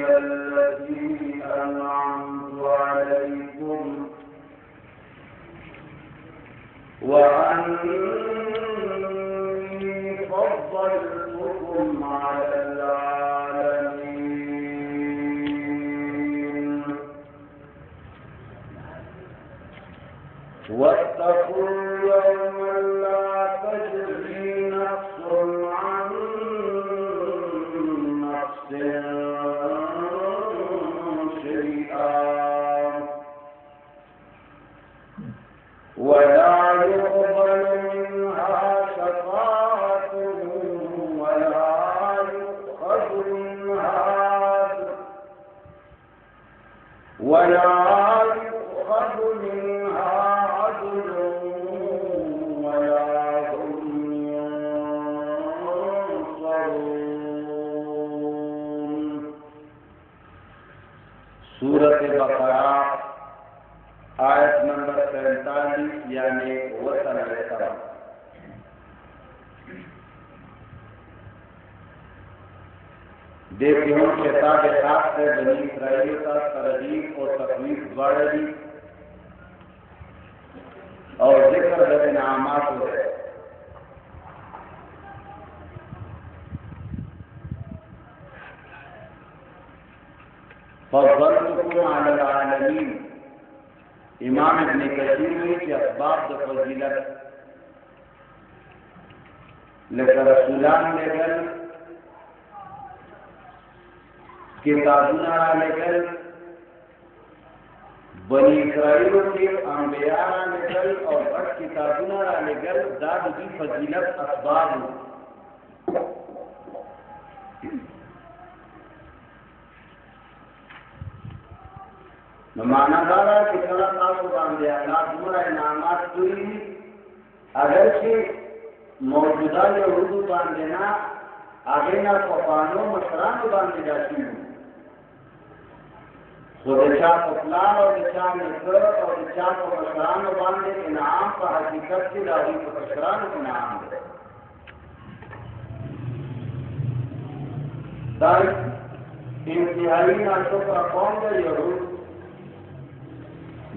الذي أنعمت وأن دیکھتی ہوں کتاب خاص سے بنی اسرائیل کا ترغیب اور تکلیف بڑھ دی اور ذکر ہے انعامات ہو ہے۔ فضلتكم على العالمين امام ابن کثیر ہوئی کہ اسباب د فضیلت۔ لکه رسولان نے لګل کتابونه را لګل بنی اسرائیل کې انبیاء را لګل او غټ کتابونه را لګل دا د دې فضیلت اسباب دي نو معنا دا ده چې کله تاسو باندې الله دومره انعامات کړی دي اگر چې موجوده یهودو باندې نه هغې نه پخوانو مشرانو باندې دا شوي خو د چا په پلار او د چا نیکه او د چا په انعام په حقیقت کې د هغوی په مشرانو انعام دی دا انتهایی ناشکره قوم دی یهود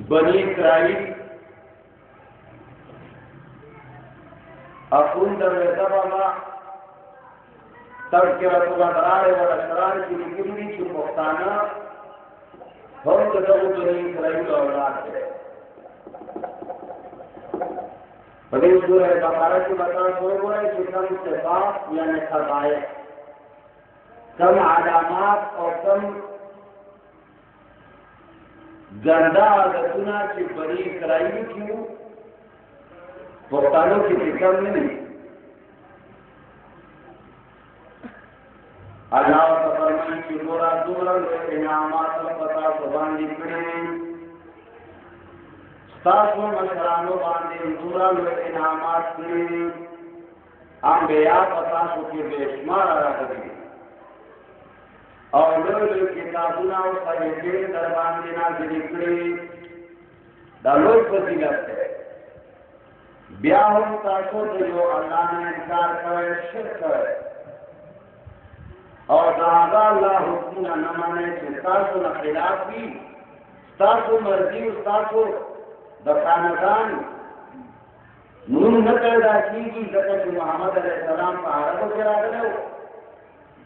بنی اسرائیل اخون در ویتا بابا تذکرت الابرار والاشرار کی لکلی چی مختانا ہم دو بنی اسرائیل اولاد ہے۔ بڑی سورہ بقرہ کی بتا سو گئے کہ کم صفات یعنی خبائے کم علامات اور کم گندا عادتونه چې بری اسرائیل کیو پښتانو کې ذکر نه دي الله تعالی چې ګورا دومره انعامات په پتا باندې کړی تاسو مشرانو باندې دومره انعامات کړی انبیا پتا شو کې بشمار راغلي او لوی کتابونه او صحیفې در باندې نازل کړي دا لوی فضیلت ده بیا هم تاسو ته یو الله نه انکار کوي شرک کوي او دا هغه الله حکمونه نه مني چې تاسو نه خلاف دي تاسو مرضي او تاسو د خاندان نور نه پیدا کیږي ځکه چې محمد علیه السلام په عربو کې راغلی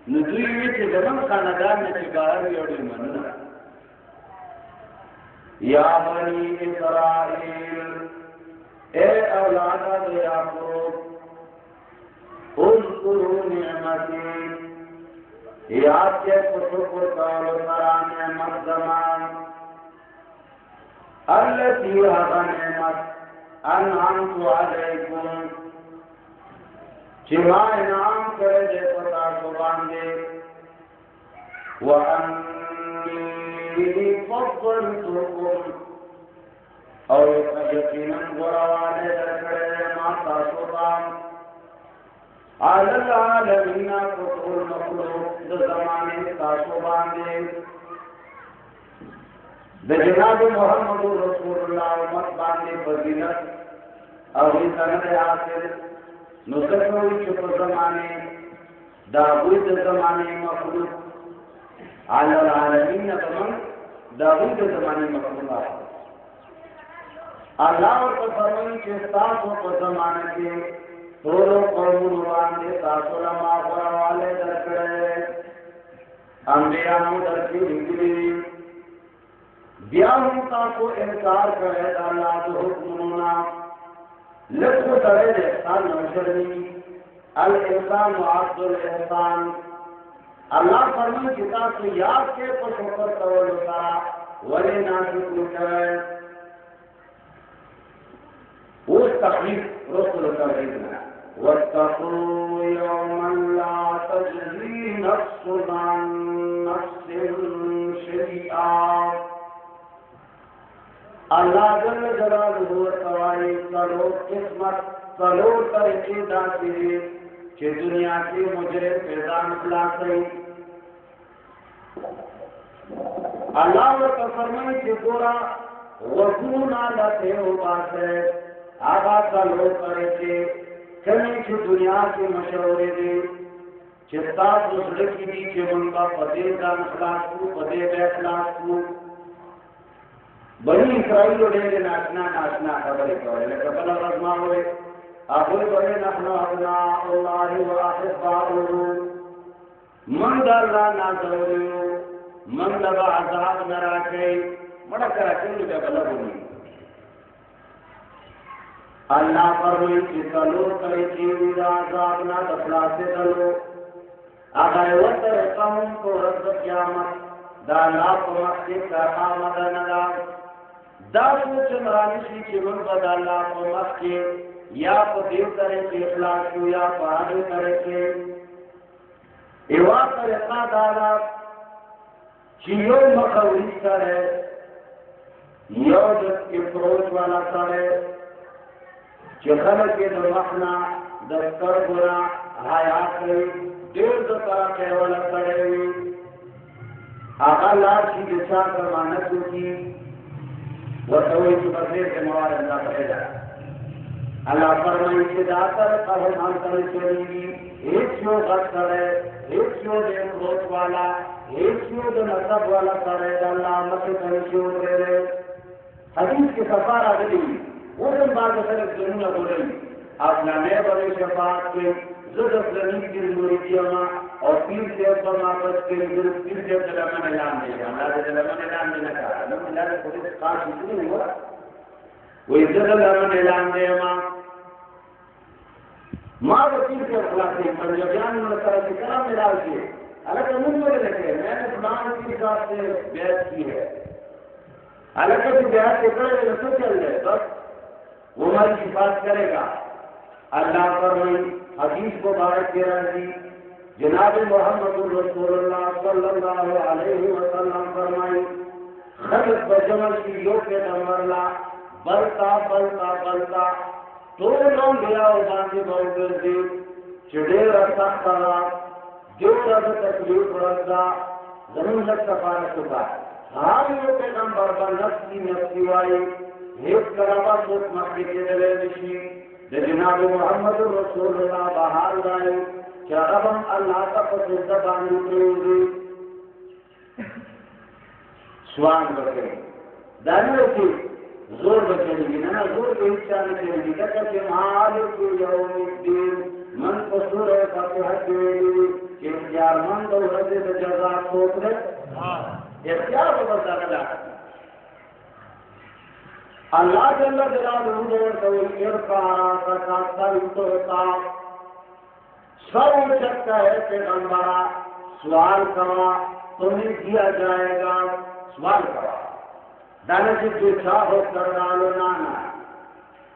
نو دوی وی چې زمون خاندان نه چې ګار یوړي مننه یا بنی اسرائیل، اے اولاد د یعقوب اذکروا نعمتي یاد کے شکر کولو سرا نعمت زمان التي هذا نعمت، انعمت علیکم چې ما انعام کړی دې پتا کو باندې واني فضلتكم او یقینا غرواله درکړې ما تاسو باندې على العالمين فتح المخلوق د زمانه تاسو باندې د جناب محمد رسول الله امت باندې فضیلت او انسان حاصل نو څنګه وي چې په زمانه دا وي د زمانه مخلوق على العالمين تمام دا وي د زمانه مخلوق الله او په فرمان کې تاسو په زمانه کې قوم تاسو انبیاء مو بیا تاسو انکار کرے دا اللہ الانسان عبد الانسان اللہ فرمی کتا سے یاد کے پر شکر کول ہوتا ولی ناشکر کرے۔ اس تقریب رسول تقریب میں۔ واتقوا يوما لا تجزي نفس عن نفس شيئا. اللہ جل جلالہ توائی سلو قسمت سلو طریقے داتی کہ دنیا کی مجرے پیدا نکلا سہی اللہ و فرمائے کہ پورا وزونا لتے ہو بات ہے، آبا کا لوگ کرے کمی کی دنیا کے مشورے دے چتا دوسرے کی بھی کہ ان کا پدے کا خلاص کو پدے بے خلاص کو بنی اسرائیل اور لے ناچنا ناچنا خبر کرے لیکن بلا رزما ہوئے۔ ابو بڑے نحن ابنا اللہ و احباؤہ من دار لا نازوریو من لبا عذاب نراکی مڑا کرا کنو جا بلا بنی اللہ فرمائی کہ تلو کرے چیوی دا عذاب نا دفلا سے تلو اگر وطر قوم کو رد قیامت دا لا پمکتی کا آمد ندا دا سوچ مرانشی چی من بدا اللہ پمکتی یا پا دیو کرے چی اخلاق کو یا پا آدھو کرے چی ایوا طریقہ دارا چیو مخوری کرے، یو جس اپروچ والا کرے چخل کے دمخنا دستر گنا حیات کری، دیر دکارا کہوالا کرے ہوئی۔ آقا لار کی دچا کر مانت کی وتوئی کی بدلے سے موارد اللہ پہلا اللہ فرمائی سے داتر قبل مان کر چلی گی۔ ایک شو غد کرے ایک شو دین روت والا ایک شو دن نصب والا کرے اللہ مت کر شو دے حدیث کے سفار آگلی وہ دن بعد صرف جنون بولے آپ بڑے شفاعت کے زدت لنی کی نوری کیما اور پیر دیو پر مابت کے لیے پیر دیو جلمن اعلان دے گا اللہ دے جلمن اعلان دینا کہا اللہ اللہ نے خود خاص اتنی ہوا۔ وہ عزت لمن اعلان دے ماں ماں وکیل کے اخلاق سے پنجابیان میں کہا کہ کلام ملا کے اللہ کا منہ میں رکھے میں نے فلان کی صاحب سے بیعت کی ہے۔ اللہ کا بیعت کے کرے گا تو چل جائے، بس وہ ہماری شفاعت کرے گا۔ اللہ فرمائی حدیث کو بارک کے راضی جناب محمد رسول اللہ صلی اللہ علیہ وسلم فرمائی خلق بجمل کی یو کے نمبر لا، بلتا بلتا بلتا، تو لوگ گیا اور باندھی بہت کر دی چڑے رکھتا کرا جو رب تکلیف رکھتا، زمین لگ سفارا چکا ہر یو کے نمبر پر نفسی نفسی وائی ایک کرابا سوچ مکی کے دلے نشی جناب محمد رسول اللہ بہار دائے کیا اب ہم اللہ کا پسند بانی کے سوان بکے دانو کی زور بچے گی نا زور کے اچھا نہیں گی کہتا کہ مالک یوم الدین من قصور ہے فتح دیلی کہ اختیار من دو رضی جزا سوک رہے۔ اختیار کو بتا رہا۔ اللہ جل جلالہ دور تو ارفع کا سلطو کا سب چکتا ہے پیغمبرا سوال کرا، تمہیں دیا جائے گا۔ سوال کرا۔ دانا جی جو چاہو کر ڈالو نانا۔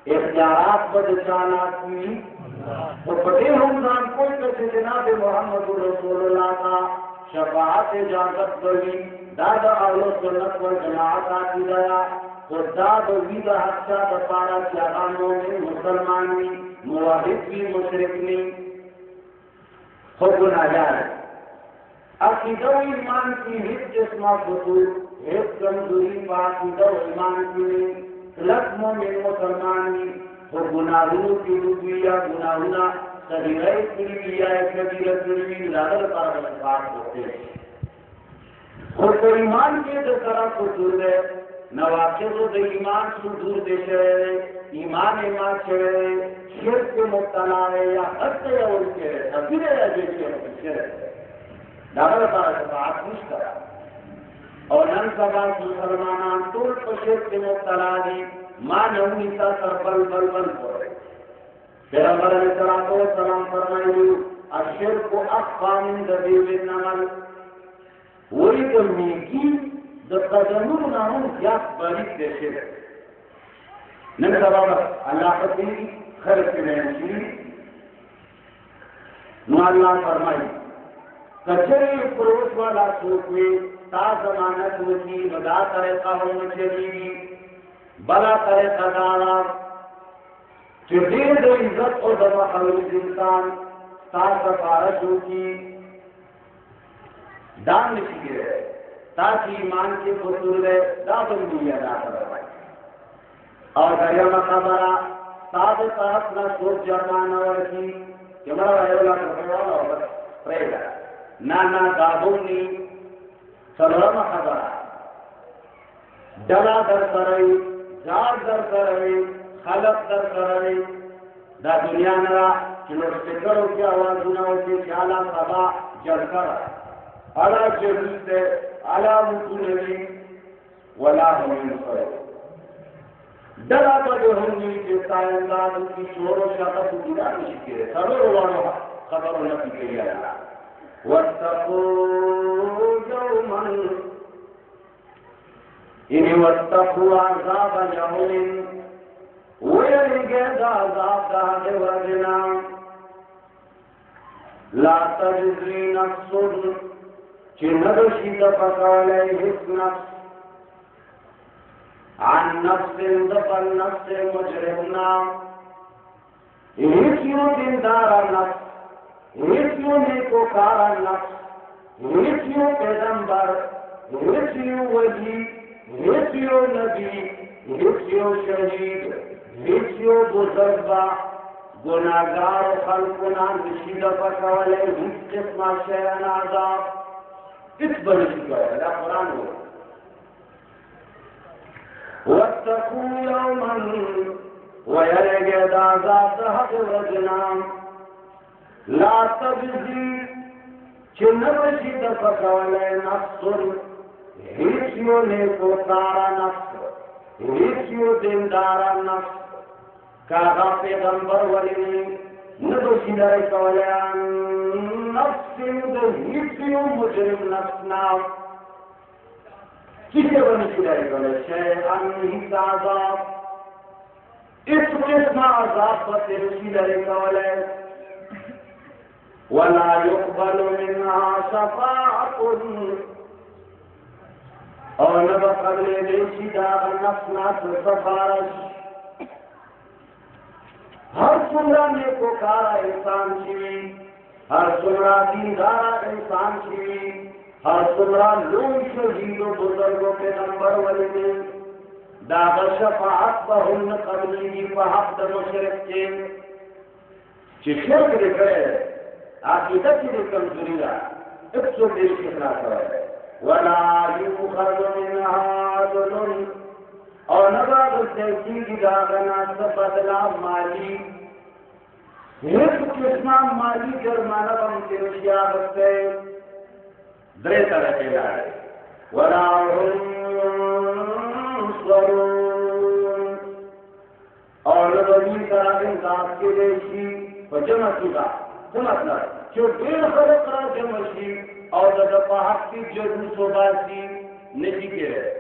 اختیارات بد چالات کی وہ بڑے رمضان کوئی کسی جناب محمد رسول اللہ کا۔ شفاعت اجازت بڑی دادا اہل سنت و جماعت آتی گیا خدا دو ویدا حقا دپارا چاہانوں میں مسلمان بھی مواحد بھی مشرق نہیں خود گناہگار ہے عقیدہ و ایمان کی ہت جسمہ خطور ہت کمزوری با عقیدہ و ایمان کی لکھ مومن مسلمان بھی خود گناہوں کی روپیہ گناہونا صغیرہ کلویہ کبیرہ کلوی، لادر پارا بات ہوتے ہیں په ایمان کې د طرف حضور ده نواقض د ایمان حضور دي شوی ایمان ایمان شوی شرک په مبتلا ہے یا حد یو کې تفسیر یې دې چې شرک دا لپاره شفاعت نشته او نن سبا مسلمانان ټول په شرک کے مبتلا دي ما نه ونیسا سر بل بل بل کوي پیغمبر علیہ الصلوۃ والسلام فرمایي الشرك اخفى من دبيب النمل۔ وہی تو نیکی د قدمونو نه هم زیات باریک دی شعر نن سبا الله پتی خلق بیان شي نو الله فرمایي کچری پروش والا سوک میں تا زمانت مکی ودا طریقہ ہم چلی بلا طریقہ دارا. جو دیر دو عزت اور دو خلوز انسان تا سفارش ہو کی دان نشی گئے تاکہ ایمان کے فصول دادم بھی ادا کروائی اور دریا مخبرا تاب طرف نہ سوچ جانا اور کی جمع ایولا کروالا اور رہے گا نہ نہ نہیں نی سلو مخبرا ڈلا در کرئی جار در کرئی خلق در کرئی دا دنیا نرا چلو سپیکر کی کے آواز ہونا ہو کے خیالہ سبا جڑ کر۔ على جلد على مطلبي ولا هم ينصر دلا بده هني جتا اندان کی شور و شاقت دیدہ شکر سرور وانو خبر نفی کیا واتقوا يوما. ان واتقوا عذاب يوم. ويرجع عذاب ده ورجنا لا تجزي نفس چندشی دفکالے حس عن نفس دفن نفس مجرمنا۔ ہیسیوں دندارا نفس ہیسیوں نیکو کارا نفس ہیسیوں پیغمبر ہیسیوں وجی ہیسیوں نبی ہیسیوں شہید هیڅ یو بزرگ گناہگار خلقنا نشید پکولے هیڅ قسمه شیان عذاب اس بڑی شکر ہے؟ اللہ قرآن ہو واتقوا يوما ويرجع عذاب حق رجنا لا تجزي، چنوشی دفکولے نفس هیچ یو نیکو تارا نفس هیچ یو دندارا نفس۔ کاغا پیغمبر ولی ندو سیدر کولیان نفس دو هیچیو مجرم نفس ناو. کسی بنی سیدر کولی شیعن ہیت عذاب اس قسم عذاب پتے سیدر کولی ولا يقبل منها شفاعة. اور نبا قبل دیشی داغ نفس ناس سفارش. ہر سمرا میں کو کارا انسان چیوی ہر سمرا دیندارا انسان چیوی ہر سمرا لوگ شہید و بزرگوں کے نمبر والے میں داغ شفاعت پہ ہن قبلی دی پہ حق دا مشرک کے چی شرک دے کرے کی دے کمزوری دا ایک سو دیش کتنا کرے ولا یوخذ منها عدل اور نبا گلتی کی داغنا سب بدلا مالی ایک قسمہ مالی جرمانہ بم کے بستے درے طرح کے لائے۔ ولا سرون اور ربی طرح کے انصاف کے دیشی جمع چکا سمجھنا جو دیر خلق را جمع شی اور دفعہ حق کی جرم صبح نجی کے رہے۔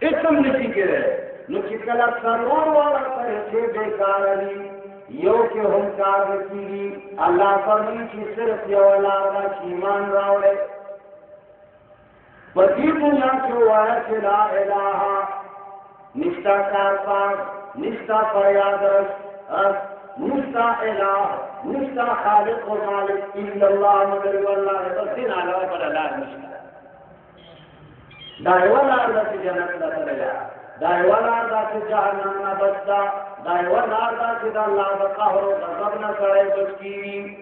اسم نشی کرے نو چې کله څلور واړه سره بیکار دي یو کې هم کار وکړي الله فرمایي چې صرف یو لار دا چې ایمان راوړي په دنیا کې وایي چې لا اله نشتا کار پاک نشتا فریاد رس نشتا الہ نشتا خالق و مالک، الا اللہ مگر والله بس دین علاوه بل الله نشتا دا یو لار ده چې جنت ته تللی دا لار ده چې جهنم نه بچ ده دا لار ده چې د الله د قهر او غضب نه سړی بچ کیږي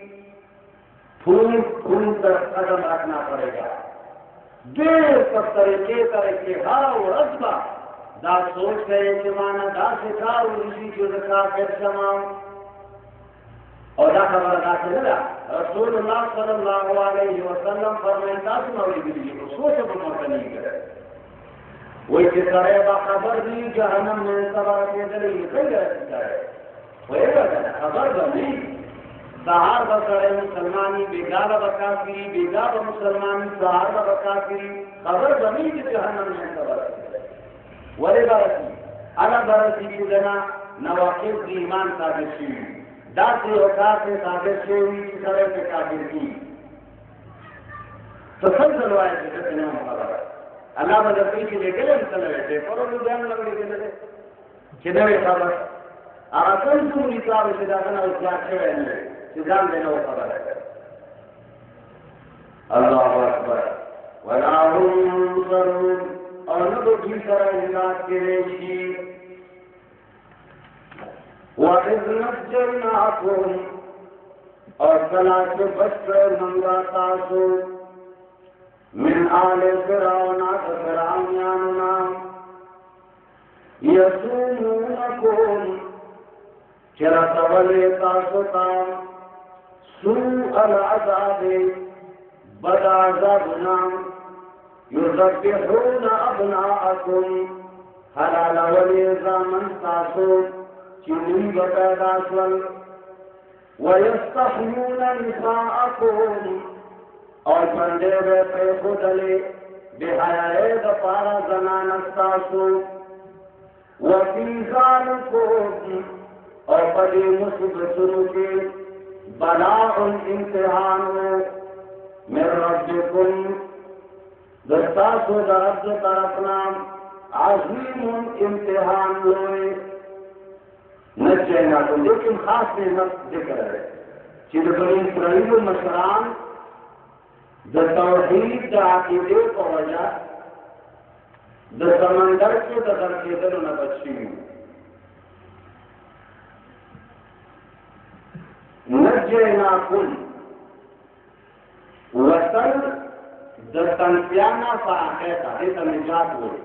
پھول پھول پر قدم رکھنا پڑے گا۔ دیر تک طریقے طریقے ہر ورځ با دا سوچ کرے کہ مانا دا سے کار اسی جو رکھا کر سمام اور دا خبر دا سے ندا رسول اللہ صلی اللہ علیہ وسلم فرمائن تاس مولی بلی کو سوچ پر موقع نہیں کرے وہی کہ سرے با خبر دی جہنم میں سبر کے دلی کئی گئے وہ خبر دا نہیں سہار بکرے مسلمانی بیگار بکافری بیگار مسلمانی سہار بکافری خبر زمین کی جہنم میں سوار خبر ولی برسی انا برسی کی جنا نواقف کی ایمان ثابت شوی داسی اوقات سے ثابت شوی کی سرے کے کافر کی تو سب سلوائے سے جب انہوں خبر اللہ بدر کی لے کے لے چلے تھے پر وہ بیان لگ لے کے لے چنوے خبر آسان سن نکلا سے جانا اس بات سے رہنے سجان دینا وہ خبر ہے اللہ اکبر ولا هم ينصرون اور نہ تو جی طرح امداد کے ریشی وَإِذْ نَجَّيْنَاكُمْ اور کلا سے بچ کر منگا تاسو من آل فرعون فرعونیاننا یعنی یسومونکم. چرا تولی تاسو سوء العذاب. بد عذابنا يذبحون أبناءكم حلال ولي زامن تاسو چنی بقیدا سول ويستحيون نساءكم اور بندے بے پہ خودلے بحیائے دپارا زنان استاسو۔ وفی ذالکم اور بڑی مصیبتوں کے بلا ان امتحان میں میرے رب کم دستا سو درد طرف نام عظیم امتحان ہوئے نہ چاہنا تو، لیکن خاص نعمت ذکر ہے۔ چل بنی اسرائیل مشران د توحید د عقیدې په وجه د سمندر کې د غرقېدلو نه بچ شوي. نجیناکم وصل د تنسیانا فاقیتا دې ته نجات وایي.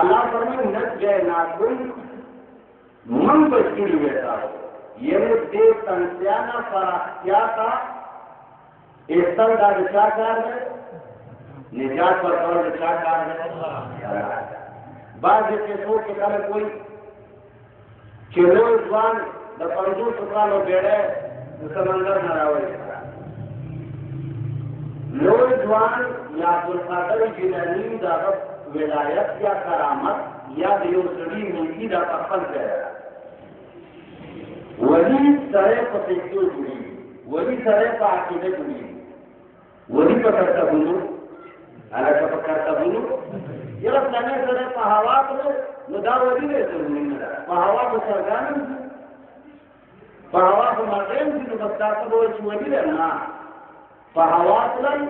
الله فرمایي نجیناکم من بچ کړي وې تاسو؟ یہ دے تنسیانا فاقیتا استل دا رچا کار ہے، نجات پر کور رچا کار ہے۔ بعض کے سو کے کل کوئی چلو ځوان د پنځو کالو بیړه د سمندر نه راوړي لوی ځوان یا عبدالقادر جیلانی دا ولایت یا کرامت یا د یو سړي ملکی دا خپل ځای ولی سره په فکر جوړي ولی سره په عقیده جوړي ولی په کتابونو هغه په کتابونو یره څنګه سره په هوا کې نو دا وری نه ضروري نه ده په هوا په سرګانم په هوا په مرغیم کې نو بس تاسو به چې وری نه په هوا تلل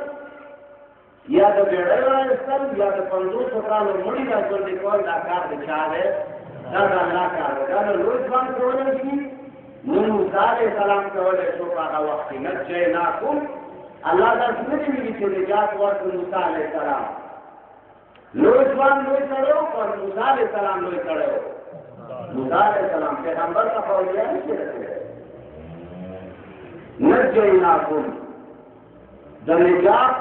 یا د بیړۍ راځل یا د پندوس کالو مړی راځل د کول. دا کار د چا ده دا دا نه کار دا د لوی ځوان کولای شي. نو موسی علیہ السلام کولای شو هغه وخت نه جناکم الله تاسو نه ویلي چې نجات ورکړ موسی علیہ السلام. لوی ځوان لوی سره پر موسی علیہ السلام لوی سره موسی علیہ السلام پیغمبر ته فوجیان کې نه جناکم د نجات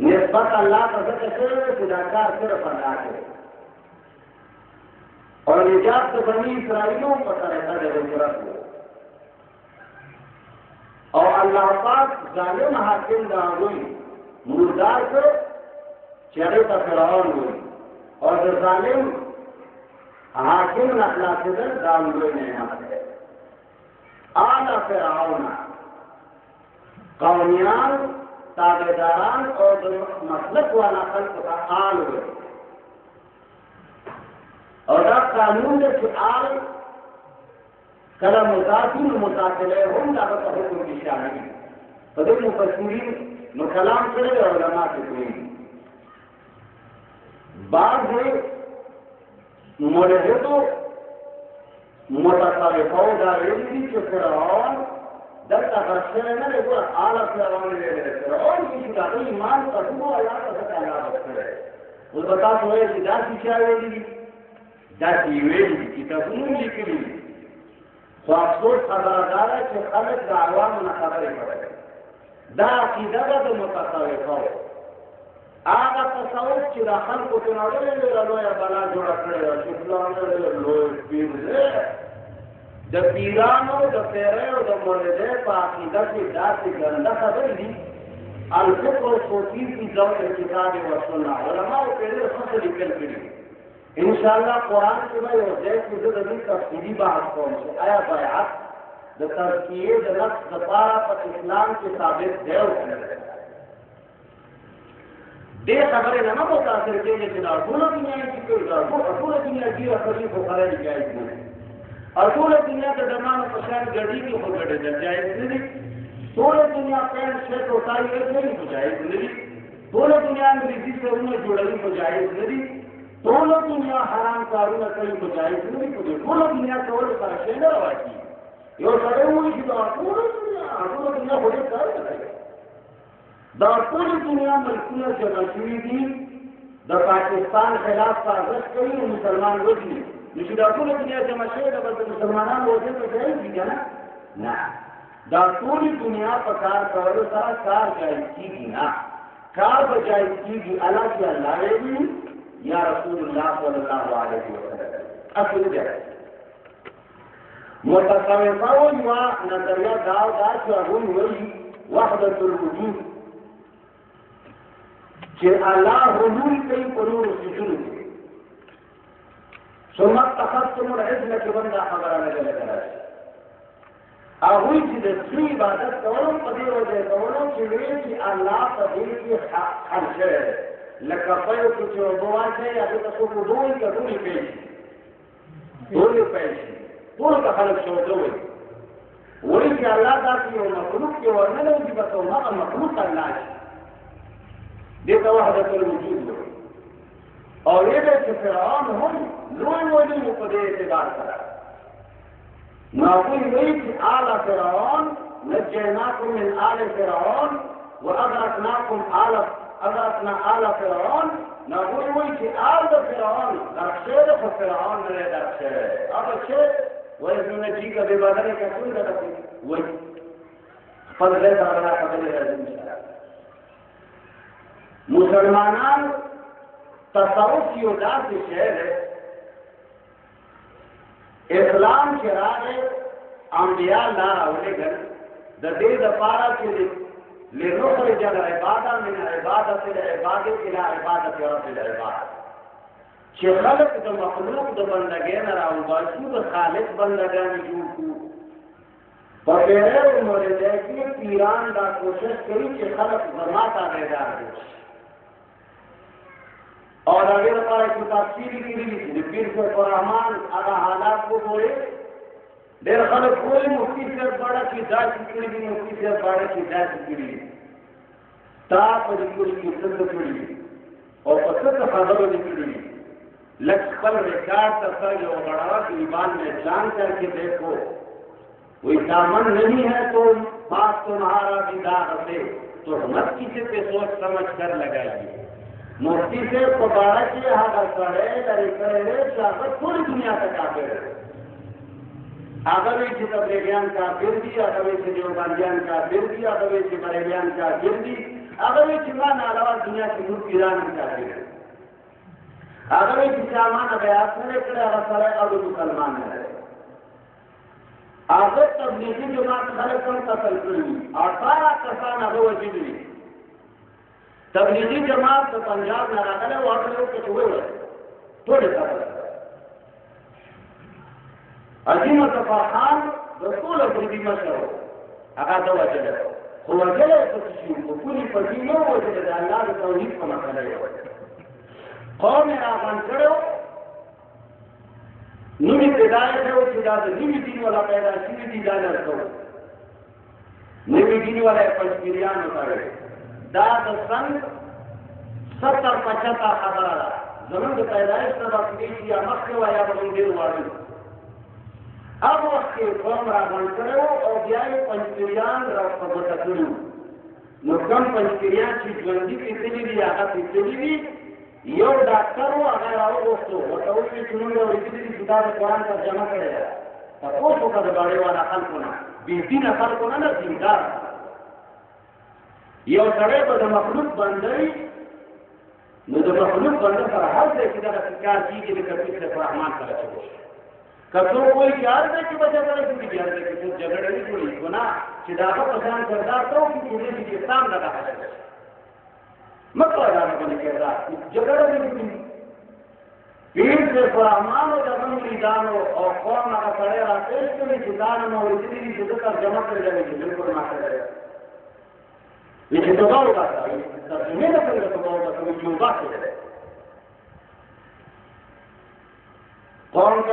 نسبت الله ته څه کوي چې دا کار سره پناه کوي اور نجات تو بنی اسرائیلوں پر رہتا ہے جب ضرورت ہو اور اللہ پاک ظالم حاکم دا ہوئی، مردار کو چہرے کا فرعون ہوئی۔ اور جو ظالم حاکم نقلا سے در دام ہوئے نعمت ہے آنا فرعون قومیان تابے داران اور جو مسلک والا خلق کا آل ہوئے۔ اور اب قانون کے آل کلا مضافی متاثر ہوں گا تو حکم کی شامل تو دیکھ مفسرین نو کلام کرے اور علماء کے کوئی بعض ملحدو متصرفو دا ویلی چې فرعون، دلتا فرشتے نے لے گوڑا آلہ فرعون لے لے لے اور یہ شکا تو ایمان کا دو اللہ کا سکتا اللہ بکر ہے اس بتا تو ہے کہ دا سی چاہے دی دا دیوې دي کتابونه لیکلي خو افسوس خبردار چې خلک د عوامو نه خبرې کوي. دا عقیده ده د متصوفو هغه تصوف چې د خلکو تناړلې لویه لویه بلا جوړه کړې ده چې پلان لوی پیر دی د پیرانو د پیریو د مولدې په عقیده کې داسې ګنده خبرې دي. الفقه الخطيب في ذوق الكتاب والسنة علماء كثير خاصة لكل كلمة ان شاء الله قران کې به یو ځای کې تفصیلی بحث کوم چې آیا بیعت د تزکیه د نفس لپاره په اسلام کې ثابت دی او نه دې خبرې نه متاثر کېږي چې دا ټول دنیا کې کوي دا ټول دنیا کی کې راځي خو خبرې کوي اور ٹول دنیا کے درمان پشان گڈی کی ہو گڑے جل جائے زندگی ٹول دنیا پینٹ شرٹ اتاری ایک نہیں ہو جائے زندگی ٹول دنیا انگریزی سے انہیں جڑی ہو جائے زندگی ټول دنیا حرام کارونه کوي خو جایز نه دي په ټول دنیا کولو سره شی نه روا کیږي یو سړی وایي چې دا ټول دنیا ټول دنیا خو ډېر کار کوي. دا ټول دنیا ملکونه جلا شوي دي د پاکستان خلاف سازش کوي مسلمان وځي. نو چې دا ټول دنیا جمع شوې ده بس مسلمانانو وځي نو جایز دي کنه نه؟ دا ټول دنیا په کار کولو سره کار جایز کیږي نه. کار به جایز کیږي الله چې الله یې یا رسول الله صلی الله علیه وسلم. اصل دی متصوفه و یو نظریه دا دا چې هغه وایي وحدت الوجود. چې الله حلول کوي په نور سجود سمت تخصم العزل کې بندا خبره نه لګره هغه چې د سوی عبادت کولو په دې وجه کولو چې وی چې الله په دې کې حق خرچه لکه په یو کې چې وواځي هغه تاسو په دوی کې دوی پیښ دوی پیښ ټول ته خلک شو دوی وایي؟ چې الله تاسو یو مخلوق کې ورننه دي په تو هغه مخلوق الله شي دې ته وحدت الوجود وایي. اور یہ کہ فرعون هم لوی ولی مقدر اعتبار سره. کرا نقول ويك آل فرعون نجيناكم من آل فرعون وأدركناكم آل اگر آل فرعون نبوی وی که آل فرعون درخشه ده خو فرعون نره درخشه. آل چه؟ وی ابن نجی که ببادره کسون ده دکی وی خپل غیر آلا قبل رزم شده مسلمانان تصوف یو داسې شعر دی اسلام چې راغی انبیا الله راولېږل د دې دپاره چې لنخرج العبادة من عبادة العبادة إلى عبادة رب العباد. چې خلق د مخلوق د بندګۍ نه راوباسي د خالق بندګانې جوړ کړو په ډېر عمر کې پیران دا کوشش کوي چې خلق زما ته بیدار شي اور اگر ہمارے کتاب سیری کی بھی پیر سے رحمان اگر حالات کو بولے دیر خلق کوئی مفتی سے بڑا کی دا چکڑی بھی مفتی سے بڑا کی دا چکڑی تا په دې کې پر کوئی کی سند چڑی اور پسند خبر نکلی لکھ پر ریکارڈ تک جو بڑا کی ایمان میں جان کر کے دیکھو کوئی دامن نہیں ہے تو، بات تمہارا بھی داغ سے تو مت کسی پہ سوچ سمجھ کر لگائیے مفتی سے پبارہ کی ہاں کرے لڑے کرے شاگر پوری دنیا کا کافر هغه وی چې تبلیغیان کافر دي هغه وی چې دیوبندیان کافر دي هغه وی چې بریلیان کافر دي هغه وی چې ما نه علاوه دنیا کې نور پیران کافر دي هغه وی چې سامان بیعت نه کړی هغه سره او مسلمان نه دی هغه تبلیغي جماعت خلک هم قتل کړي اټاره کسان هغه وجدي تبلیغي جماعت د پنجاب نه راغله واټلو کې ټول ټول عظیم تفاخان د ټول افریدي مشر هغه د وجل خو وجل په شي په پوری په دې نو وجل د الله د توحید په مسله یو قوم را باندې کړو. نو دې پیدای کړو چې دا د نیم دین ولا پیدا شي دي دا نه کړو نیم دین ولا پنځګریان وتاړي دا د څنګه 70 75 خبره ده. زمونږ پیدایښت دا په دې کې مخکې وایا موږ ډیر وایو هغه وخت کې قوم راغونډ کړی وو او بیا یې پنجپیریان را په ګوته کړي وو. نو کوم پنجپیریان چې ژوندي پېتلي دي هغه پېتلي دي. یو ډاکټر وو هغه راوغوښتو ورته وویل چې موږ اورېدلي دي چې دا د قرآن ترجمه کړې ده. تپوس وکړه د باړې والا خلکو نه. بې دینه خلکو نه نه دیندار یو سړی به د مخلوق بندوي. نو د مخلوق بنده سره هر ځای کې دغه کار کېږي لکه فکر د رحمان سره چې وشي. کڅو کوئی یار دې چې بچا کړه چې یار دې چې جګړه نه جوړي ګنا چې دا په پسان کردار ته چې ټولې دې اسلام نه ده مکه دا نه کوي کړه جګړه دې کوي پیر دې فرمان او دمن دې دانو او قوم نه کړه را تېر کوي چې دان نو ورته دې چې دا جمع کړل دې بالکل نه کړه یې چې دا وایي دا نه کړه دا کومه جوړه کړه قوم ته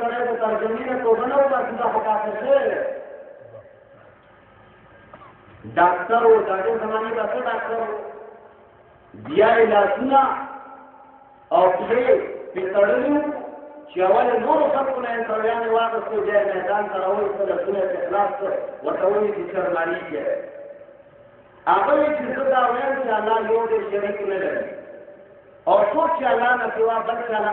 سره د ترجمې نه توبه نه وکړي دا خطا کوي ډاکټر و داړو زمانه کې څه ډاکټر بیا یې لاسونه او پرې پټړلو چې اول نور خلکو نه انتریان واغستو دې میدان ته راوړل څه د سنت اخلاص ورته وایي چې شرمانی کې هغه چې څه دا وایي چې الله یو دې شریک نه لري اور څوک چې الله نه سوا بل چا نه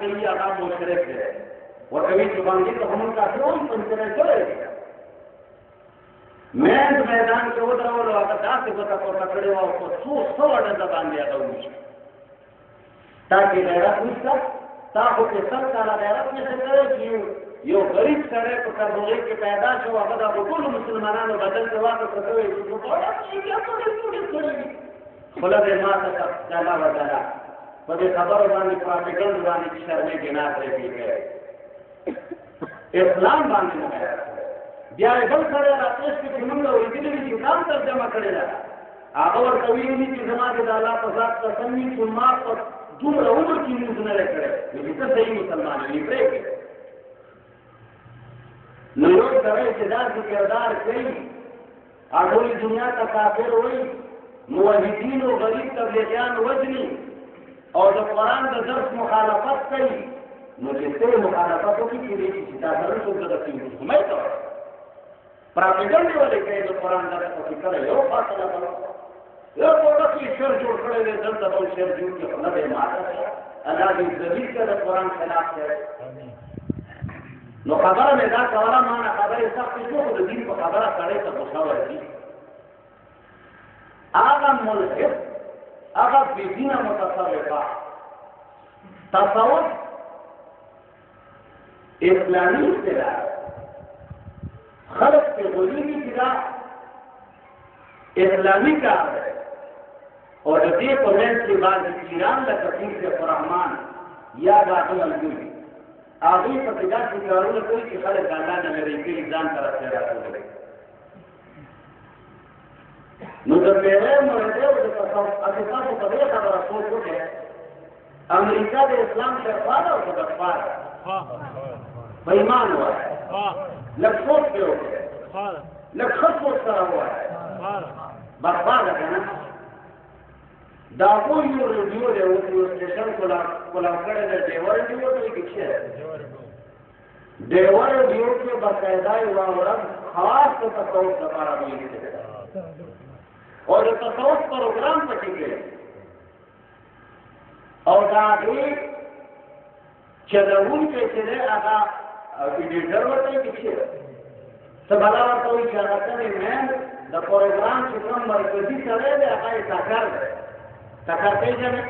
کوي هغه مشرک دی. ورکوي چې باندې ته هم کا ټول منکر کوي مېز میدان کې ودرول او هغه داسې پتا پورته کړی و او څو څو ډز باندې هغه وشي تا کې غیرت نشته تا خو کې سر کاله غیرت نشته کړی چې یو غریب سړی په کاربوغې کې پیدا شو هغه د ټولو مسلمانانو بدل کې واقع کړی چې په اړه چې یو څه خوله به ماته دمه بدله په دې خبرو باندې پراپګند باندې چې شرمېږي نه پرې کېږي. اسلام باندې نه بیا یې بل سره راځي چې موږ له ورګلې دي کام ترجمه کړی دا هغه ورته ویلي چې زماده د الله په ذات قسم نه چې ما په دومره عمر کې موږ نه کړی دې ته صحیح مسلمان نه پرې کېږي نو یو سره چې دا ذکردار کوي هغه دنیا ته کافر وایي. موحدین و غریب تبلیغیان وزنی. او د قرآن د درس مخالفت کوي نو چې ته مخالفت وکړي کېدای شي چې تا سره څوک د تکلیف مې ته پراپګنډ ولې کوي د قرآن درس پکې کړی یو فاصله کړو یو پورته کې شر جوړ کړی دی دلته به شر جوړ کړي خو نه به ماته الله دې زمین ته د قرآن خلاف کړي نو خبره مې دا کوله ما نه خبرې سختې شو خو د دین په خبره سړی ته غوسه ورځي هغه ملحد هغه بيدینه متصرفه تصوف اسلامي اصطلاح. خلق کے غلیمی کی دا اسلامی کار ہے. اور جدی پولیس کے بعد ایران کا تفصیل سے فرحمان یا باطل الجوی آگے پتہ جات کی کاروں نے کوئی خلق دادا نہ میرے کے انسان طرف سے راتوں نو د پیغام مرده او د تاسو په دې خبره سوچ وکړئ امریکا د اسلام شرفاده او د خپل په ایمان وایي لږ سوچ کې وکړئ لږ خط سوچ سره وایي برباده کنه دا کو یو ریډیو دی او یو سټیشن کولا کولا کړه د ډیور ریډیو ته کې شه ډیور ریډیو کې باقاعده یو ورځ خاص ته تصوف لپاره دی اور د تصوف پروګرام پکې کې او دا دې چلوون کې چې هغه ایډیټر ورته کې شه سبالا ورته وي چې هغه څنګه د پروګرام چې کوم مرکزي سره دی هغه ټاکر دی ټکر پیژنې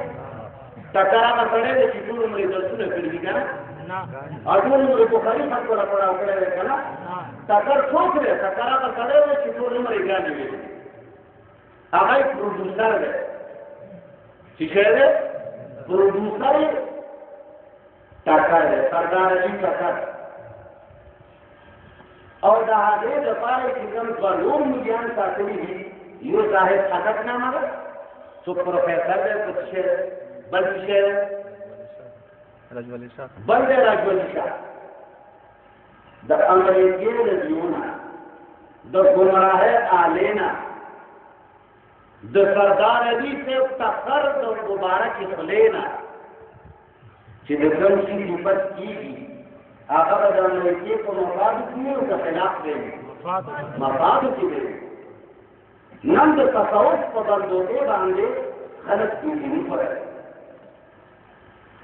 ټکر هغه سره د چې ټول عمر درسونه کړی دي کنه نه ټول عمر بخاری خط ولا پڑا دی کنه ټکر څوک دی ټکر هغه سره د چې ټول عمر یې ګانې وي دی چې شه دی پروډوسر ټکر دی سردار علی ټکر او دا هغه د پاره چې کوم څلور مليان ساتلي دي یو صاحب خطر نامه ده تو پروفیسر ہے کچھ بل شیر بل دے راجولی شاہ دا انگریزی رجیونا دا گمراہ آلینا د سردار علی صاحب تخر د مبارک خلینا چې د کوم شي نسبت کیږي. هغه به د امریکې په مفاد کې او د خلاف دی. مفاد کې دی. نن د تصوف په بندوبې باندې خلق کیږي نه پره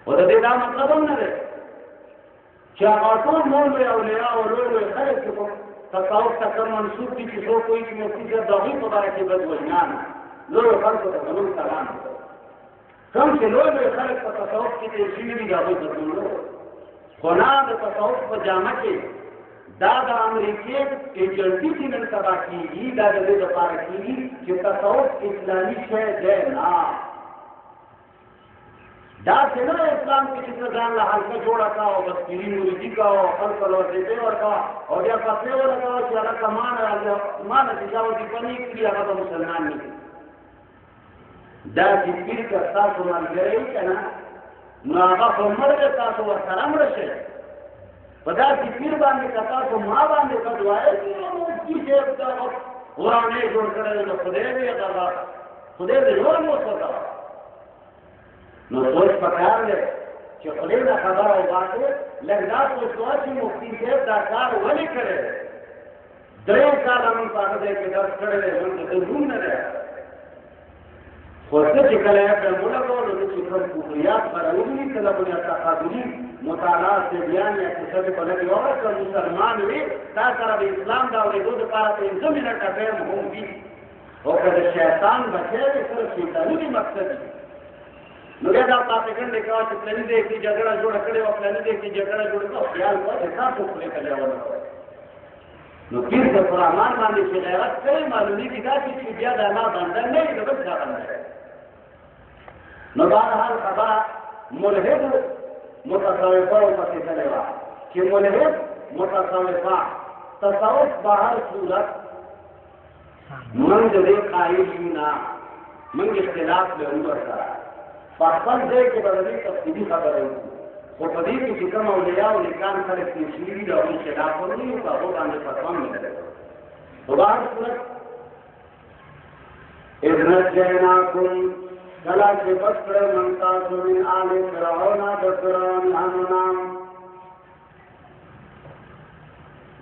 او د دې دا مطلب هم نه دی. چې هغه ټول مول اولیاء او لوی خلک په تصوف تکر منصوب دي چې څوک کوئی چې مفتی د دغې په باره کې بد وجنان لوگ خلق کو تقلم سلام کم سے لوگ خلق کو تصوف کی تیزی بھی دعوی بدلوں لوگ خنا د تصوف په جامه کې دا د امریکای ایجنټی چې نن سبا کیږي دا د دې لپاره کیږي چې تصوف اسلامي شی دی. نه دا څنګه اسلام کې چې ځان له حلقه جوړا کا او بس پیری مریدی کا او خپل کلو دې په ورکا او بیا پاتې ورکا چې هغه کمان راځي مان چې دا ودی پني کړی هغه مسلمان نه دا چې پیر کا تاسو ملګری کنه نو هغه په مرګ تاسو ورسره مړ شئ. په داسې پیر باندې که تاسو ما باندې بد وایئ؟ نو مفتي صاحب ته ورانې جوړ کړی نو خدای دې هغه خدای دې نور مو وکړه نو سوچ پکار دی چې خدای دا خبره وباسي لږ دا سوچ وکړه چې مفتي صاحب دا کار ولې کړی درې کاله موږ په هغه ځای کې درس کړی دی موږ ته ضرور نه دی خود چې کله یې په مولا کوو نو چې کوم کفریات برولي کله په تقابلي مطالعه سے بیان یا څه په لګي وره چې مسلمان وي دا سره د اسلام دا ورې دوه لپاره په انځو منټه په هم وي او کله شیطان بچي سره شیطانی مقصد نو دا تاسو څنګه کاوه چې پلان دې کې جګړه جوړ کړې او پلان دې کې جګړه جوړ کړو خیال وکړه تاسو په کله ونه نو پیر د قرآن باندې چې غیرت کوي معلومي دي دا چې بیا د الله بنده نه دی د بل څه بنده بہرحال خبر ملحد متصوفہ پتی چلے گا کہ ملحد متصوفہ تصوف باہر صورت منگ دے قائل نا منگ اختلاف میں عمر کرا فاصل دے کے بدلی تفصیلی خبر ہے وہ پدی کی جکم اولیاء و نکان کر کی شیری اور ان خلاف نہیں ہوگا وہ گانے فتوا میں کرے گا تو باہر صورت اذنت اذن جیناکم کلا چې بس کړه من تاسو من آل فرعون د فرعون انام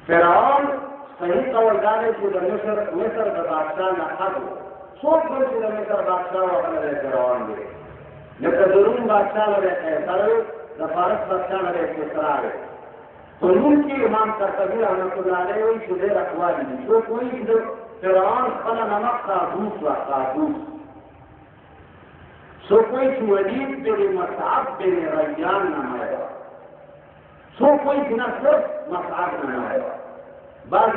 فرعون صحیح قول دار چې د مصر مصر د بادشاہ نه حق څوک بل چې د مصر بادشاہ وغله فرعون دی لکه درون بادشاہ لري قیصر د فارس بادشاہ لري کسرا دی قانون کې امام قرطبي رحمۃ اللہ علیہ وی چې د اقوال دي څوک وایي فرعون خپل نمک قابوس وا قابوس سو کوئی ولید بن مصعب بن ریان نمایا سو کوئی بنا صرف مصعب نمایا بعض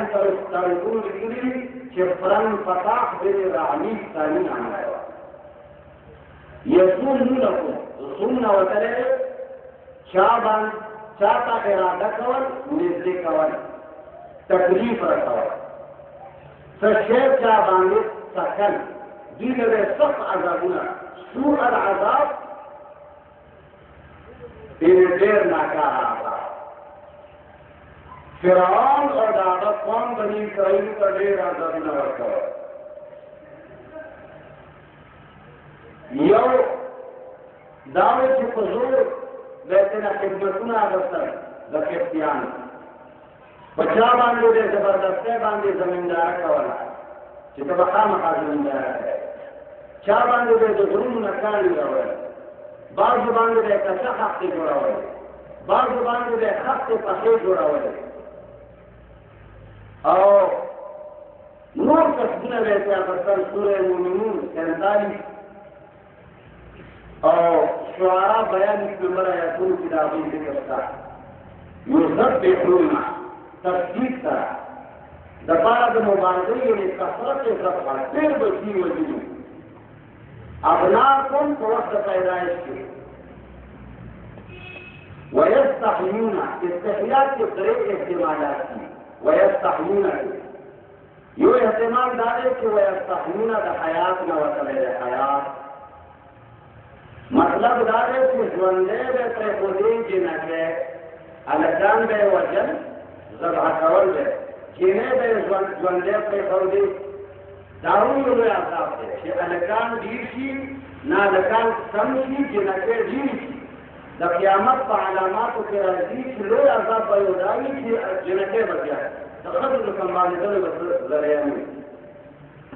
تاریخون لکلی کہ فرن فتح بن رعمی ثانی نمایا یسون لکم سنن وتلے چابان چاہتا ارادہ کول نزدے کول تکلیف رکھول سشیر چابان سکن دیگر سخت عذابنا سوء العذاب دیر دیر ناکار آتا فرعون اور دعوت قوم بنی اسرائیل کا دیر عذاب نہ رکھا یو دعوت کی حضور، لیکن خدمتنا اگستر دکتیان بچا باندھے دے زبردستے باندھے زمیندار کا والا۔ چکہ بخا مخا زمیندار ہے۔ چا باندې د زړونو نه کاری راوړل بعض باندې د کچا حق جوړول بعض باندې د حق په جوړول او نور کسبونه به چې په سورې مومنون سنتالي او شعرا بیان نمبر آیاتونو کې دا غوښتل ذکر تا یو ځب به کړو تصدیق تا د بار د مبارزې یو کثرت زړه ډېر بچي وځي ابناكم توقف پیدائش کے ويستحيون استحيات کے طریق احتمالات کی۔ ويستحيون یو احتمال دارے کہ ويستحيون دا حیات نہ وصلے دا حیات۔ مطلب دارے کہ ژوندے بے پر خودی جنہ کے الکان بے وجل ذبح کول بے جنہ بے ژوندے پر خودی دارون لوی عذاب دی چې الکان ډیر شي نه الکان سم شي چې لکه ډیر شي. د قیامت په علاماتو کې راځي چې لوی عذاب به یو دایي چې جنته بیا د خبرو د کمالېدلو وسره ذریعہ وي.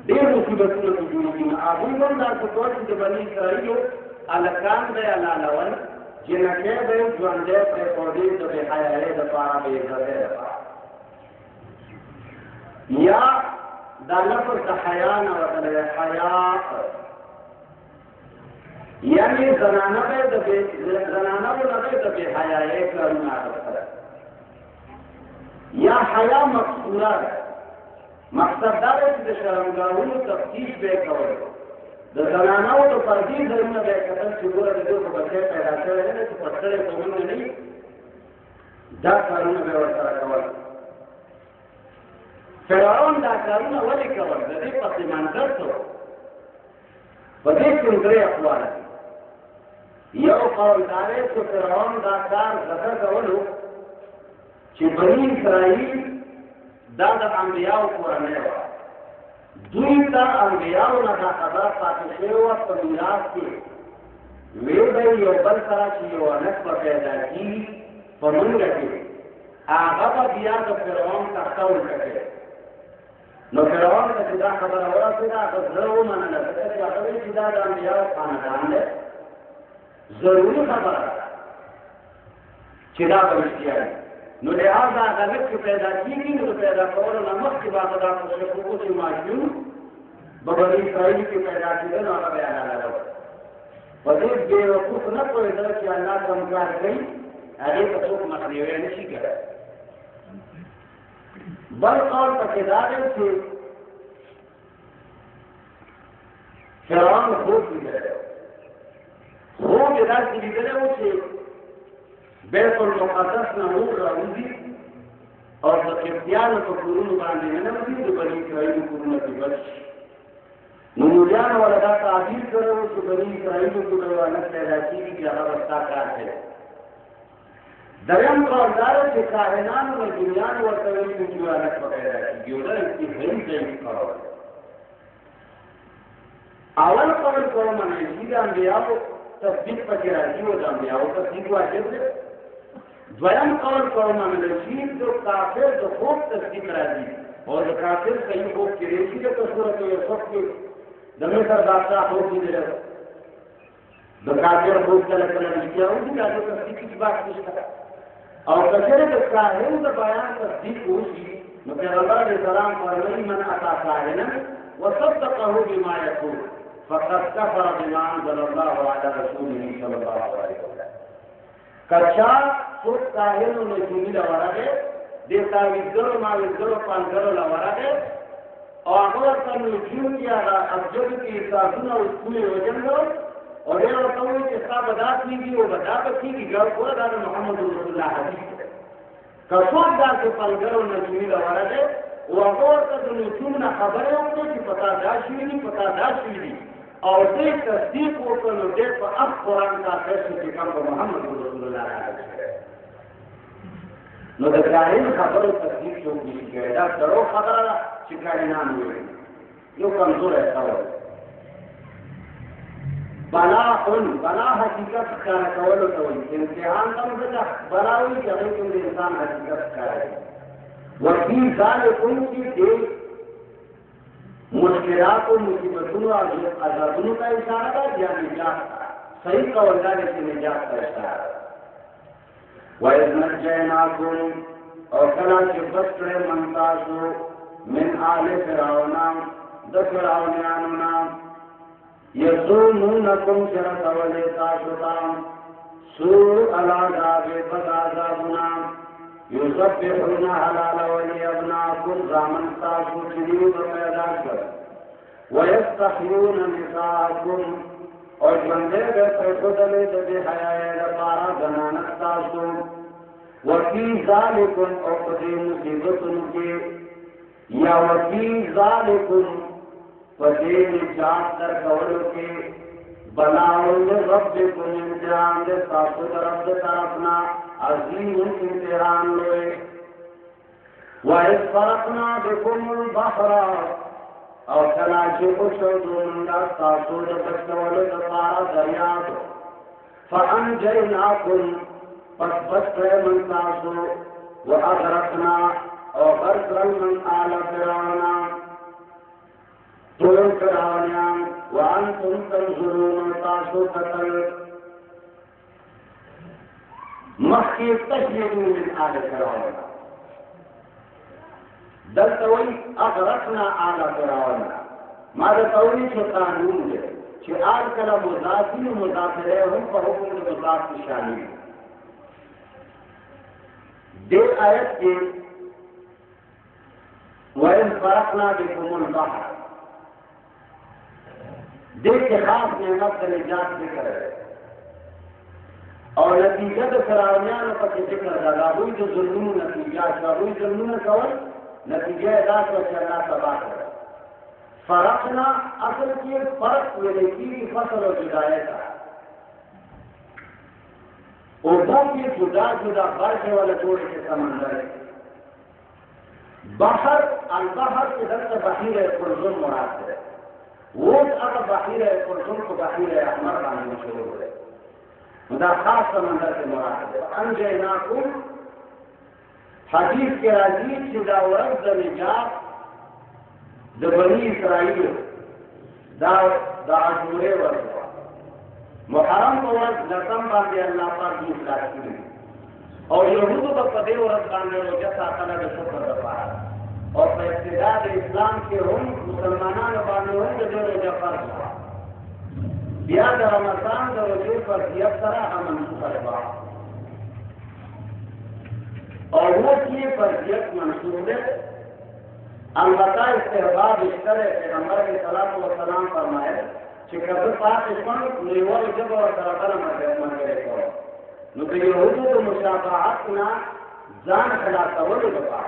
ډېر مصیبتونه وجود دي هغه هم دا څه کوي چې بني اسرائیل الکان دی علالون جنته به ژوندې پر پردې د حیاله د پاره به ځای یا دا لفظ د حیا نه وتلی دی. حیا. یعنی زنانه به د زنانه به نه د بې حیایۍ کارونه اخیستله یا حیا مقصوره ده. مقصد دا دی چې د شرمګاهونو تفتیش به یې کولی د زنانو د فردي ځایونه به یې کتل چې ګوره د دوی خو بچی پیدا شوی دی چې په ستړی په منډه نه دا کارونه به یې ورسره کول. فرعون دا کارونه ولې کول؟ د دې پسې منظر څه په دې کې درې اقوال یو قول دارے تو فرعون دا کار زکر کولو چې بنی اسرائیل دا د انبیاء قرانه و دوی تا انبیاء نه دا خبر پاتې شوی و په میراث کې. وی به یو بل سره چې یو انس په پیدا کی په مونږ کې. هغه په بیا د فرعون تختول کړي نو فرعون ته دا خبره ورسېده هغه زه ومنله ځکه چې هغه ویل چې دا د انبیاو خاندان دی. ضروري خبره ده چې دا به رښتیا وي نو لهذا هغه وخت پیدا کېږي نو پیدا کولو نه مخکې به هغه دا کوشش وکړو چې ماشوم به بني اسرائیل کې پیدا کېده نو هغه به یې حلاله په دې بېوقوف نه پوهېده چې الله کوم کار کوي هغې ته څوک مخنیوی نه شي کړی. بل قول پکې دا دی چې فرعون خوب لیدلی خوب یې داسې لیدلی و چې بیت المقدس نه اور راوځي او د قبطیانو په کورونو باندې ننوځي د بني اسرائیلو کورونه کې بچ نو مولیانو ولا دا تعبیر کړی و چې بني اسرائیلو کورونه نه پیدا کېږي چې هغه ستا کار دی دریم قول دار چې کاهنان او دنیان ورته ویل چې ونه پیدا کیږي او دا استهین ځای کړو اول قول کوم نه چې د انبیاء تصدیق پکې راځي او د انبیاء تصدیق واجب دی دویم قول قوم من رشید جو کافر جو خوب تصدیق راځي او د کافر صحیح خوب کې رشید د صورت یوسف کې د مصر بادشاہ خوب کې دی د کافر خوب کله کله رښتیا او د تصدیق کی بات نشته او کچره د کاهن د بیان تصدیق وشي نو پیغمبر علیہ السلام فرمایي من اتا کاهنا وصدقه بما يقول فقد كفر بما انزل الله على رسوله صلى الله عليه وسلم. کچا څوک کاهنو نه جوړی لا ورغه د تاویزګرو ما ویزګرو پانګرو لا ورغه او هغه ورته نو جوړ کیا دا ابجد کې تاسو او کوی وجنګو او یې ورته وایي چې ستا به دا کېږي او به دا به کېږي ګوره دا د محمد رسول الله حدیث که څوک داسې ملګرو نجومي له ورغی او هغه ورته د نجوم نه خبرې وکړې چې په تا دا شوي دي په تا دا شوي دي او دې تصدیق وکړ نو دې په اخ قرآن کافر شو چې کوم به محمد رسول الله راغلی نو د کاهن خبرو تصدیق څوک نشي کولی دا درو خبره ده چې کاهنان ویلي یو کمزوری ښه بلا اون بلا حقیقت کار کول ته وي امتحان کوم څه بلاوي چې کوم انسان حقیقت کار وفي ذلكم کی دې مشکلات و مصیبتوں اور عذابوں کا اشارہ تھا یا نجات صحیح کا ورگا جیسے نجات کا اشارہ وَإِذْ نَجَّيْنَاكُمْ اور کلا کے بسر منتاسو من آل فرعونا د فرعونیانونا یزومونکم شرط ولیتا شتام سوء العذاب بد عذابنا حلال ولی ابناکم زامن تاسو چنیو پیدا کر ویستحیون نساکم اور بندے بے پیسو دلے دے حیائے لپارا زنانت تاسو وفی ذالکم او قدی مصیبتن کے یا وفی ذالکم قدی نجات در قولو کے بناؤ ربکم امتحان دے تاسو در رب طرفنا عظیم امتحان لوئے وَإِذْ فَرَقْنَا بِكُمُ الْبَحْرَ۔ او کلا چې کو شو دومنګا تاسو د بچولو د پارا دریاب فانجیناکم پس بچ گئے من تاسو۔ واغرقنا او غرقرن من آل فراونا ظلم کراونیان وانتم تنظرون تاسو قتل مخی تشیدو من آل کراون دلتا وی اغرقنا آل کراون ما دا تولی چه قانون دے چه آل کلا مضافی مضافره هم پا حکم مضاف شامل دے آیت کے وَإِنْ فَرَقْنَا بِكُمُ الْبَحْرَ دیکھ کے خاص نعمت کا نجات ذکر ہے اور نتیجہ تو فراونیان پر ذکر زیادہ ہوئی جو ظلم نتیجہ ہوئی ظلم کول نتیجہ ادا کو چلنا تباہ ہے۔ فرقنا اصل کی فرق میرے کی فصل و جدائے کا۔ اردو کی جدا جدا برقے والے جوڑے کے سمندر ہے باہر الباہر کے در سے بحیر پرزم مراد ہے اوس هغه بحیره کلتور کو بحیره احمر باندې شروع کړي نو دا خاص سمندر کې مراد ده انجیناکم حدیث کې راځي چې دا ورځ د نجات د بنی اسرائیل دا دا عاشورې ورځ محرم په ورځ لسم باندې الله پاک دې راځي او یوهودو په دې ورځ باندې روزه ساتنه د شکر لپاره او په ابتدا د اسلام کې هم مسلمانانو باندې هم د روزه فرض بیا د رمضان د روزې پر یو سره هم منسوخه ده او وہ کی پر یک منسوخ ہے۔ البتہ استحباب اشتر پیغمبر کے سلام و سلام فرمائے کہ کبھی پاک اسمن نیور جب اور دربر منگرے کو نو کہ یہودو تو مشابہت نہ جان کھلا تول دپا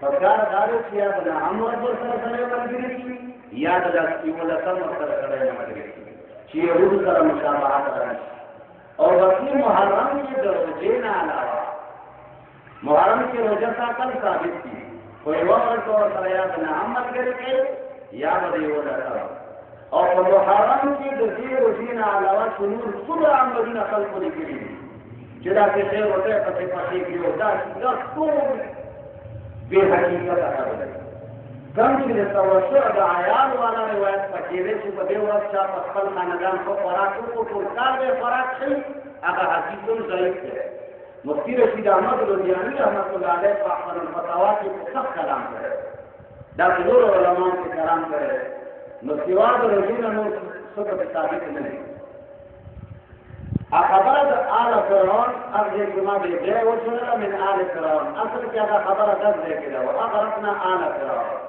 پکار دار چې یا د عمر پر سره سره ملګری شي یا د یو لسم سره سره ملګری شي چې یو سره مشابهت راشي او باقي محرم کې د روزې نه علاوه محرم کې روزه ساتل ثابت دي خو یو پر تور سره یا د عمر کې یا د یو لسم او په محرم کې د دې روزې نه علاوه څنور څومره عملونه خلقو لیکلي چې دا څه ورته په پاتې کې او دا ټول بے حقیقت اکر کم کی توسع دا عیال والا روایت پکیرے سے بدے وقت چاہ پسکل خاندان کو خوراکوں کو ٹولکار دے خوراک سے اگر حقیقت ضعیف ہے مفتی رشید احمد رضیانی رحمت اللہ علیہ پر الفتوا کی سخت کلام کرے۔ ڈاکٹر نور علماء کے کلام کرے۔ نسیواد رضین نور سکت ثابت نہیں۔ خبره د آل فرعون هغه جمع دې دی او څنګه من آل فرعون اصل کې دا خبره ده چې دا او اغرقنا آل فرعون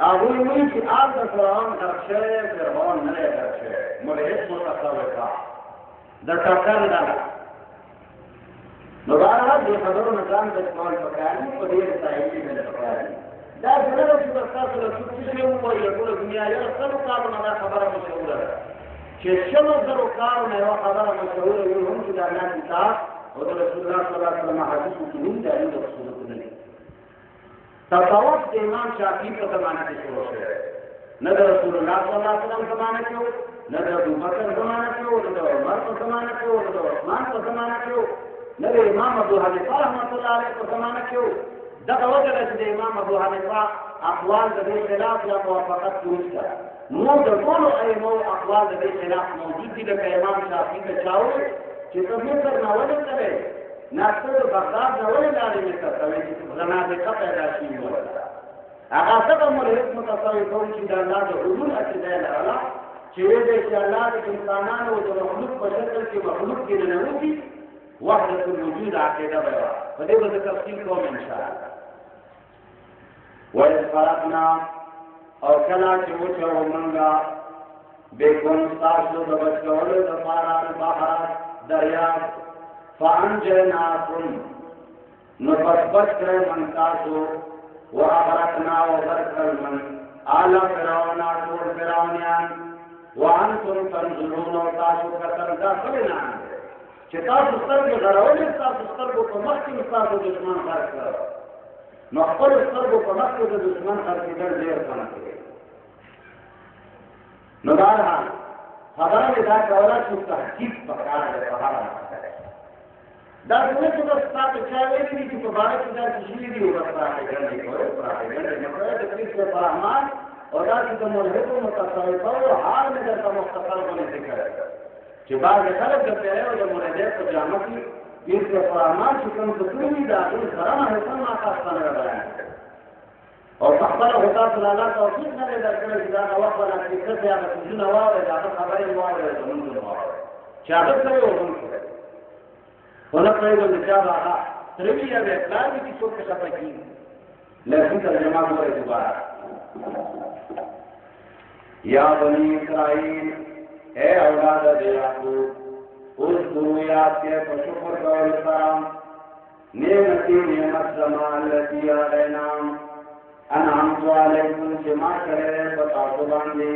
هغه وی چې آل فرعون درشه فرعون نه درشه مله هیڅ متصوقه د ټکر نه نو دا د خبرو نه ځان د ټول پکاري په دې ځای کې نه پکاري دا څنګه چې تاسو له څه څه یو په یو دنیا یو څه کارونه خبره مشهوره ده چې شنو زرو کارو نه یو خبره مشهوره وي هم چې دا نه کتاب او د رسول الله صلی الله علیه وسلم حدیث کې هم دا یو رسول الله تصوف د امام شافعي په زمانه کې شروع شوی نه د رسول الله صلی الله علیه وسلم زمانه کې نه د ابو بکر زمانه کې نه د عمر په زمانه کې نه د عثمان په زمانه کې نہ امام ابو حنیفہ رحمۃ اللہ علیہ کو زمانہ کیوں دغه وجه چې د امام ابو حنیفہ اقوال د دې خلاف یا موافقت کوي نو د ټول ائمه اقوال د دې خلاف موجود دي د امام شافعي ته چاو چې په مصر نه ولې کوي ناصر د بغداد نه ولې لاړې مصر کوي چې زنادقه پیدا شي وو هغه څنګه ملحد متصوف کوم چې د الله د حضور عقیده لرله چې دې چې الله د انسانانو د مخلوق په شکل کې مخلوق کې نه نوځي وحدة الوجود عقيدة بيوا بده تفصيل کوم ان شاء الله وإذ فرقنا او کلا چې وچو منګا بے کون تاسو د بچولو د پارا بهار دریا فان جناکم نو پس پس کړه من تاسو و اغرقنا و برکل من. آلا فراونا تور فراونیان. وان تم تنظرون و تاسو قتل دا سبنا چې تاسو سترګو درولې تاسو سترګو په مخکې تاسو دشمن خرڅ کړو نو خپل سترګو په مخ کې د دشمن خرڅېدل ډېر څنګه کوي نو دا خبر میں دا کولا چې تحقیق پکار دی په هغه دا څنګه چې تاسو تاسو چا ویلي دي چې په باندې کې دا شي دي او تاسو ګرځي کوي پراته ګرځي. نه کوي د کریسټو په رحمان او دا چې ملحد متصوفه او حال میں درته مختصر باندې ذکر چې بعض خلک د پیره او د مرید په جامه کې یک دفعه اعمال چې کوم فکر وي د هغې کرامه حصه ما تاسو ته نه بیان او په خپله خو تاسو له الله توفیق نه دی درکړی چې دا نوه به حقیقت یا مسیجونه واورئ د هغه خبرې مو واورئ زمونږ نه واورئ چې هغه څه یې ومن کړی خو نه پوهېږم چې دا به هغه تروي یا به پلار وي چې څوک کښته کېږي لکن ترجمه وکړئ دوباره یا بنی اسرائیل اے اولاد یعقوب اس دنیا کے شکر کرو کرام نعمتی نعمت زمان لتی علینا انعمت علیکم جمع کرے بتاؤ باندے۔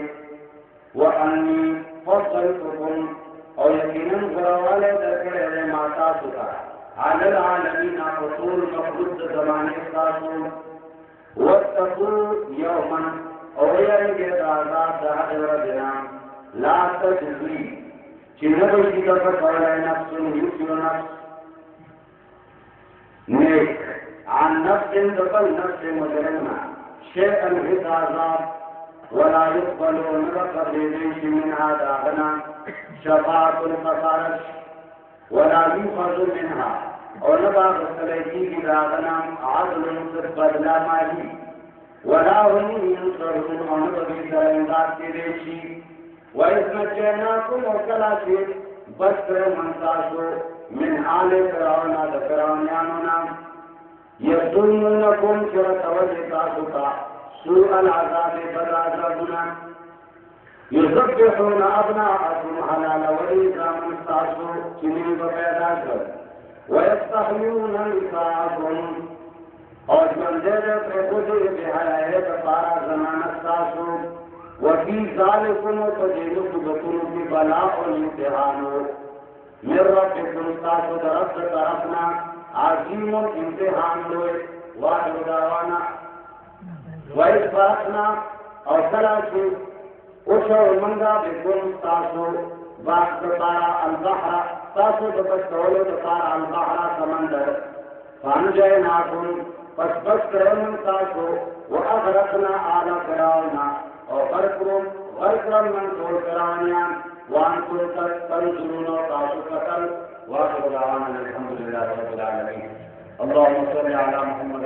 وانی فضلتکم او یقینا غروالے درکڑے دے ماتا سکا علی العالمین رسول مخلوق زمانے تاسو واتقوا یوما او یعنی دا عذاب دا حضر بنا لا تجزی۔ چنبو کی طرف قولا نفس یوسر نفس نیک عن نفس دبل نفس مجرمنا شيئا هد عذاب ولا يقبل نرق بيديش منها داغنا شفاعة الفصارش ولا يؤخذ منها او نبا غسليتي داغنا عدل صفر لا مالي ولا هم ينصرون او نبا بيسر امداد كديشي وإذ نجيناكم وكلاشي بشر من تاسو من آل فرعون دفرعون يانونا يسنونكم شرط وجهتاسك سوء العذاب بل عذابنا يذبحون أبناءكم حلال وإذا من تاسو كنين بپیدا کر ويستحيون نساءكم اور جندر پرکوجے بہائے بپارا زمانت تاسو وفي ذلكم تجدوا بكم في بلاء الامتحان من ربكم تاسو درست طرفنا عظیم امتحان لوئے، واحد دعوانا. وإذ فرقنا أو ثلاثة أشهر منغا بكم تاسو بعد تطارع البحر، تاسو تبستولو تطارع البحر سمندر. فانجيناكم پس بس کرم تاسو، وأغرقنا آل فرعون او غرقرم غرقرم من طول فرعونيان وأنتم تنظرون تاسو قتل واخر دعوانا الحمد لله رب العالمين اللهم صل على محمد